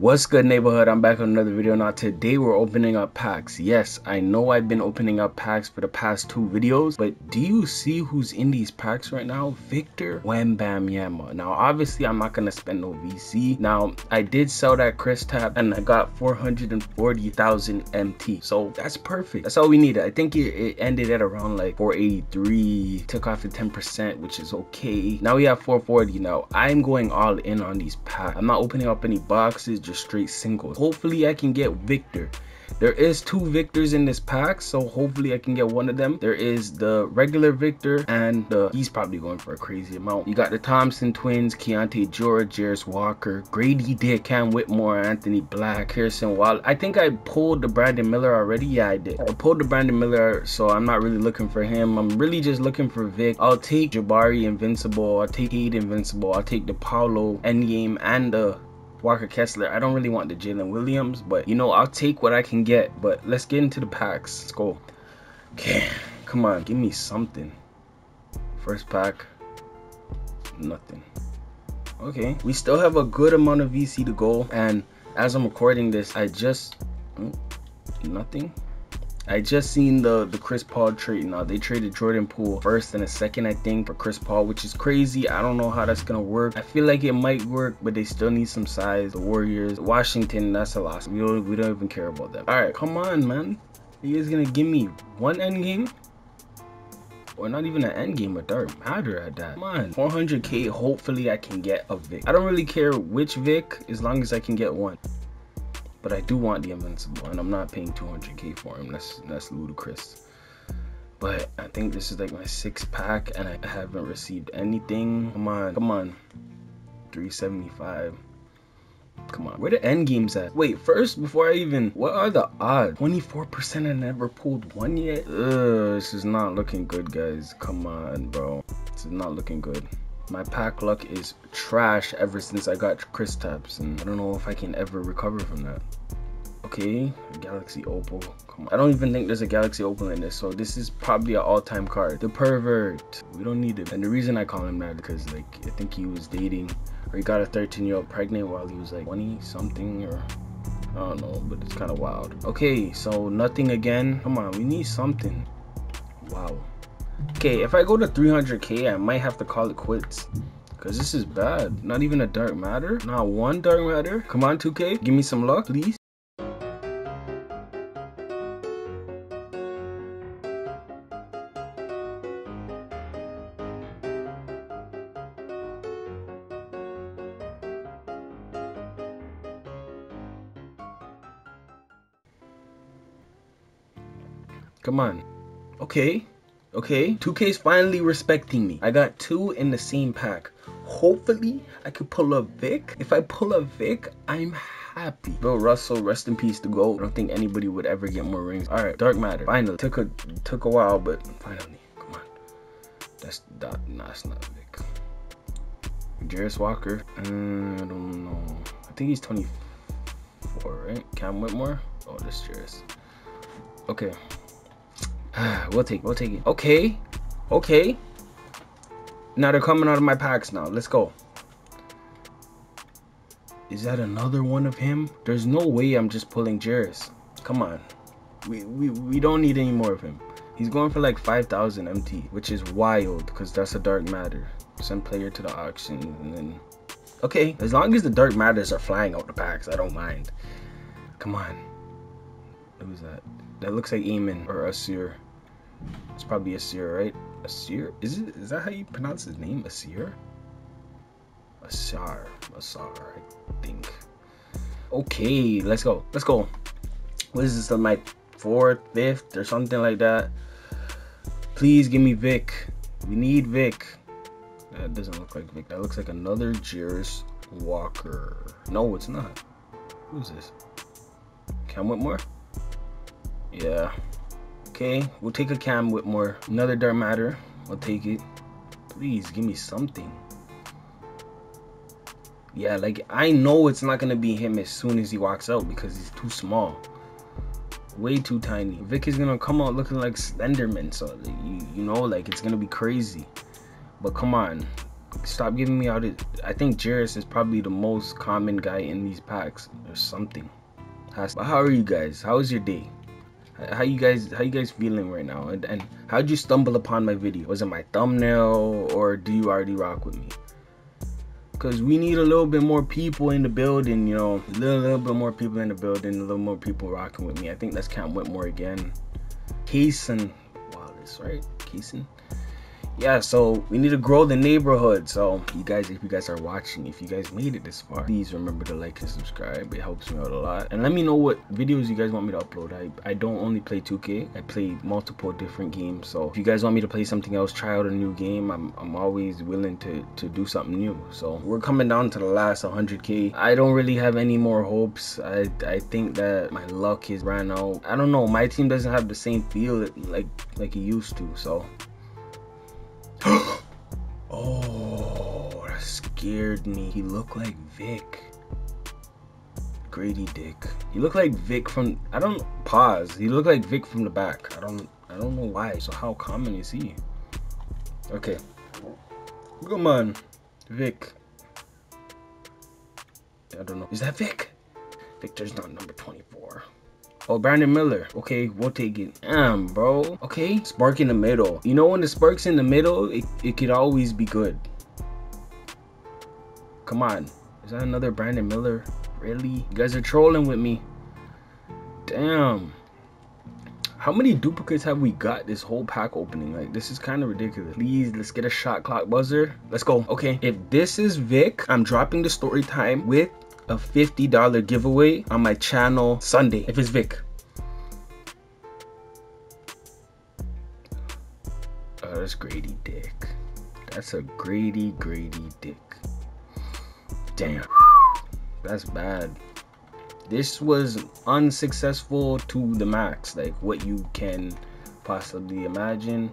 What's good neighborhood? I'm back on another video. Now today we're opening up packs. Yes, I know I've been opening up packs for the past two videos, but do you see who's in these packs right now? Victor Wembanyama. Now obviously I'm not gonna spend no VC. Now I did sell that Kristaps and I got 440,000 MT. So that's perfect. That's all we needed. I think it, it ended at around like 483. Took off the 10%, which is okay. Now we have 440. Now I'm going all in on these packs. I'm not opening up any boxes just straight singles. Hopefully I can get Victor. There is two Victors in this pack, so hopefully I can get one of them. There is the regular Victor, and the, he's probably going for a crazy amount. You got the Thompson twins, Keyonte George, Jarace Walker, Gradey Dick, Cam Whitmore, Anthony Black, Harrison Wild. I think I pulled the Brandon Miller already. Yeah, I did. I pulled the Brandon Miller, so I'm not really looking for him. I'm really just looking for Vic. I'll take Jabari Invincible. I'll take Cade Invincible. I'll take the Paolo Endgame and the Walker Kessler. I don't really want the Jalen Williams, but you know, I'll take what I can get. But let's get into the packs. Let's go. Okay, come on, give me something. First pack, nothing. Okay, we still have a good amount of VC to go. And as I'm recording this, I just, hmm, nothing. I just seen the the Chris Paul trade. Now they traded Jordan Poole first and a second, I think, for Chris Paul, which is crazy. I don't know how that's gonna work. I feel like it might work, but they still need some size. The Warriors, Washington, that's a loss. We don't we don't even care about them. All right, come on, man. Are You guys gonna give me one end game? or not even an end game, a dark matter at that. Come on, 400k, hopefully I can get a Vic. I don't really care which Vic, as long as I can get one but I do want the invincible and I'm not paying 200k for him that's that's ludicrous but I think this is like my sixth pack and I haven't received anything come on come on 375 Come on, where the end games at? Wait, first, before I even, what are the odds? 24% I never pulled one yet? Ugh, this is not looking good, guys. Come on, bro. This is not looking good. My pack luck is trash ever since I got Chris Kristaps, and I don't know if I can ever recover from that. Okay, Galaxy Opal. Come on. I don't even think there's a Galaxy Opal in this, so this is probably an all-time card. The pervert. We don't need it. And the reason I call him that because like I think he was dating or he got a 13-year-old pregnant while he was like 20 something or I don't know, but it's kind of wild. Okay, so nothing again. Come on, we need something. Wow. Okay, if I go to 300k, I might have to call it quits. Because this is bad. Not even a dark matter. Not one dark matter. Come on, 2k. Give me some luck, please. Come on. Okay. Okay, 2K is finally respecting me. I got two in the same pack. Hopefully, I could pull a Vic. If I pull a Vic, I'm happy. Bill Russell, rest in peace to go. I don't think anybody would ever get more rings. All right, Dark Matter. Finally, took a took a while, but finally, come on. That's that. That's not Vic. Jarace Walker. Uh, I don't know. I think he's 24, right? Cam Whitmore. Oh, this Jarace. Okay, we'll take. We'll take it. Okay. Okay. Now they're coming out of my packs now. Let's go. Is that another one of him? There's no way I'm just pulling Jarace. Come on. We, we, we don't need any more of him. He's going for like 5,000 MT, which is wild because that's a dark matter. Send player to the auction and then... Okay, as long as the dark matters are flying out the packs, I don't mind. Come on. Who's that? That looks like Eamon or Asir. It's probably Asir, right? Asir? Is it? Is that how you pronounce his name? Asir? Asar. Asar, I think. Okay, let's go. Let's go. What is this? My fourth, fifth, or something like that? Please give me Vic. We need Vic. That doesn't look like Vic. That looks like another Jarace Walker. No, it's not. Who's this? Cam Whitmore? Yeah. Okay, we'll take a Cam Whitmore. Another Dark Matter. I'll take it. Please, give me something. Yeah, like, I know it's not to be him as soon as he walks out because he's too small. Way too tiny. Vic is to come out looking like Slenderman. So, you, you know, like, it's to be crazy. But come on. Stop giving me all this. I think Jairus is probably the most common guy in these packs or something. But how are you guys? How was your day? How you guys how you guys feeling right now? And, and how'd you stumble upon my video? Was it my thumbnail or do you already rock with me? Cause we need a little bit more people in the building, you know, a little, little bit more people in the building, a little more people rocking with me. I think that's Cam Whitmore again. Cason Wallace, right? Kaysen yeah so we need to grow the neighborhood. So you guys if you guys are watching if you guys made it this far please remember to like and subscribe. It helps me out a lot. And let me know what videos you guys want me to upload. I i don't only play 2k i play multiple different games. So if you guys want me to play something else try out a new game. I'm, I'm always willing to to do something new. So we're coming down to the last 100k i don't really have any more hopes. I i think that my luck is ran out. I don't know. My team doesn't have the same feel like like it used to. So scared me. He looked like Vic. Gradey Dick. He looked like Vic from I don't pause. He looked like Vic from the back. I don't I don't know why. So how common is he? Okay. Come on. Vic. I don't know. Is that Vic? Victor's not number 24. Oh, Brandon Miller. Okay, we'll take it. Damn, bro. Okay, spark in the middle. You know when the spark's in the middle, it, it could always be good. Come on. Is that another Brandon Miller? Really? You guys are trolling with me. Damn. How many duplicates have we got this whole pack opening? Like, this is kind of ridiculous. Please, let's get a shot clock buzzer. Let's go. Okay, if this is Vic, I'm dropping the story time with a $50 giveaway on my channel Sunday if it's Vic. Oh, that's Gradey Dick. That's a Gradey Gradey Dick. Damn. That's bad. This was unsuccessful to the max, like what you can possibly imagine.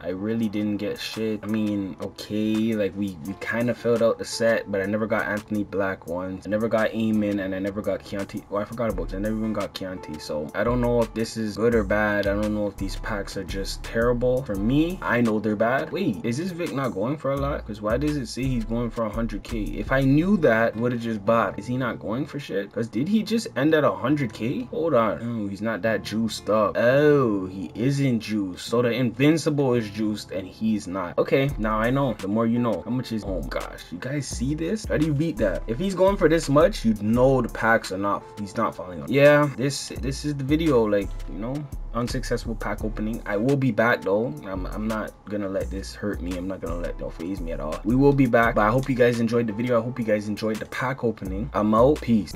I really didn't get shit. I mean, okay, like we, we kind of filled out the set, but I never got Anthony Black once. I never got Eamon, and I never got Keyonte. Oh, I forgot about that. I never even got Keyonte. So I don't know if this is good or bad. I don't know if these packs are just terrible. For me, I know they're bad. Wait, is this Vic not going for a lot? Because why does it say he's going for 100k? If I knew that, would have just bought. Is he not going for shit? Because did he just end at 100k? Hold on. No, he's not that juiced up. Oh, he isn't juiced. So the invincible is juiced and he's not. Okay, now I know. The more you know. How much is, oh gosh, you guys see this? How do you beat that? If he's going for this much, you'd know the packs are not, he's not falling on. Yeah, this this is the video, like, you know, unsuccessful pack opening. I will be back though. I'm, I'm not gonna let this hurt me. I'm not gonna let it phase me at all. We will be back, but I hope you guys enjoyed the video. I hope you guys enjoyed the pack opening. I'm out. Peace.